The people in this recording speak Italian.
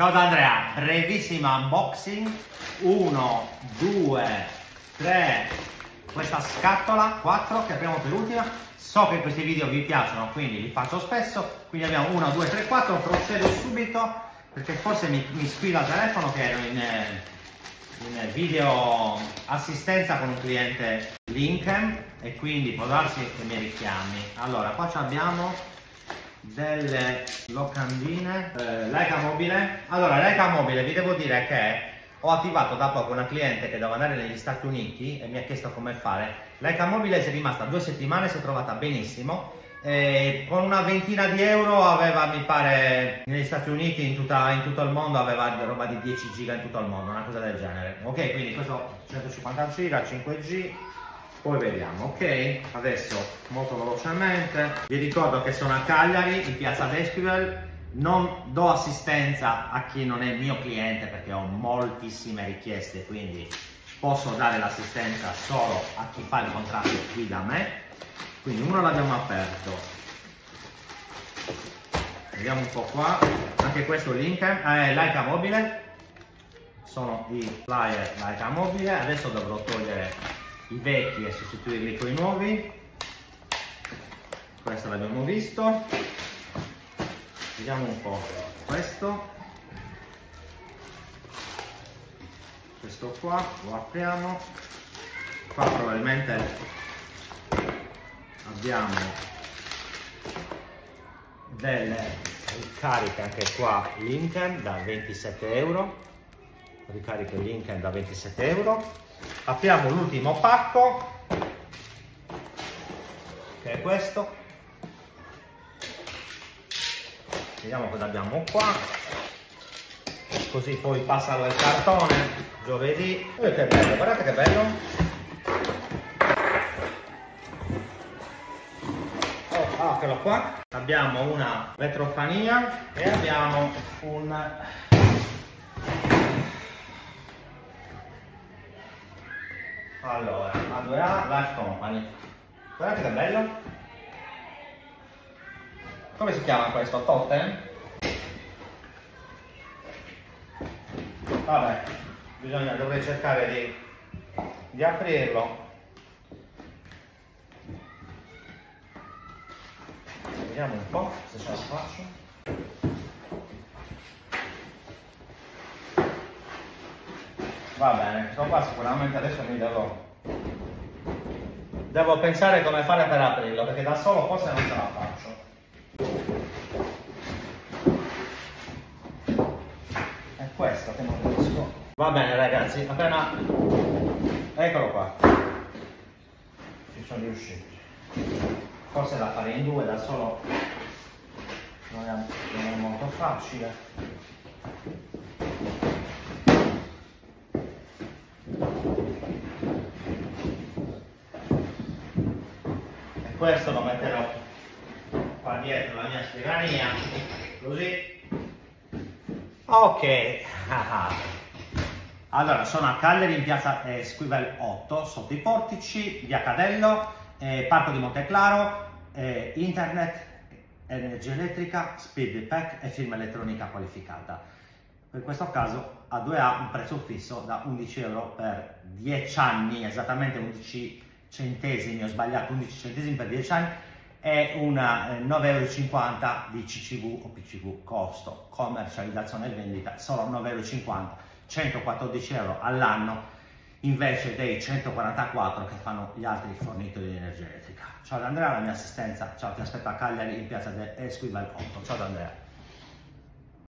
Ciao da Andrea, brevissima unboxing. 1, 2, 3, questa scatola, 4 che apriamo per l'ultima. So che questi video vi piacciono, quindi li faccio spesso. Quindi abbiamo 1, 2, 3, 4. Procedo subito perché forse mi, mi squilla il telefono che ero in, eh, in video assistenza con un cliente Linkem e quindi può darsi che mi richiami. Allora, qua abbiamo delle locandine, eh, Leica mobile. Allora, Leica mobile, vi devo dire che ho attivato da poco una cliente che doveva andare negli Stati Uniti e mi ha chiesto come fare. Leica mobile si è rimasta due settimane, si è trovata benissimo. E con una ventina di euro aveva, mi pare, negli Stati Uniti, in, tutta, in tutto il mondo, aveva roba di 10 giga in tutto il mondo, una cosa del genere. Ok, quindi questo 150 giga, 5G, poi vediamo, ok? Adesso molto velocemente, vi ricordo che sono a Cagliari, in piazza Vespibel, non do assistenza a chi non è mio cliente perché ho moltissime richieste, quindi posso dare l'assistenza solo a chi fa il contratto qui da me. Quindi uno l'abbiamo aperto, vediamo un po' qua, anche questo link. È Leica mobile, sono i flyer Leica mobile, adesso dovrò togliere i vecchi e sostituirli con i nuovi questo l'abbiamo visto. Vediamo un po' questo. Questo qua lo apriamo. Qua probabilmente abbiamo delle ricariche anche qua Lincoln da 27 euro. Ricariche Lincoln da 27 euro apriamo l'ultimo pacco che è questo. Vediamo cosa abbiamo qua. Così poi passa il cartone giovedì. Eh, che bello guardate che bello. Oh, ah, eccolo qua. Abbiamo una vetrofania e abbiamo un Allora, A2A Life Company. Guardate che bello. Come si chiama questo? Totem? Vabbè, bisogna, dovrei cercare di, di aprirlo. Vediamo un po' se ce la faccio. Va bene, questo qua sicuramente adesso mi devo... Devo pensare come fare per aprirlo, perché da solo forse non ce la faccio. È questo che non riesco. Va bene ragazzi, appena... Eccolo qua. Ci sono riusciti. Forse da fare in due, da solo non è, non è molto facile. Questo lo metterò qua dietro la mia scrivania così. Ok. Allora sono a Cagliari in piazza eh, Squivel 8 sotto i portici via Cadello eh, parco di Monteclaro eh, internet energia elettrica speed pack e firma elettronica qualificata. Per questo caso a 2A un prezzo fisso da 11 euro per 10 anni esattamente 11 centesimi, ho sbagliato 11 centesimi per 10 anni, è una eh, 9,50 euro di CCV o PCV, costo, commercializzazione e vendita, solo 9,50 euro, 114 euro all'anno invece dei 144 che fanno gli altri fornitori di energia elettrica. Ciao Andrea, la mia assistenza, ciao ti aspetto a Cagliari in piazza del Esquivel 8, ciao Andrea.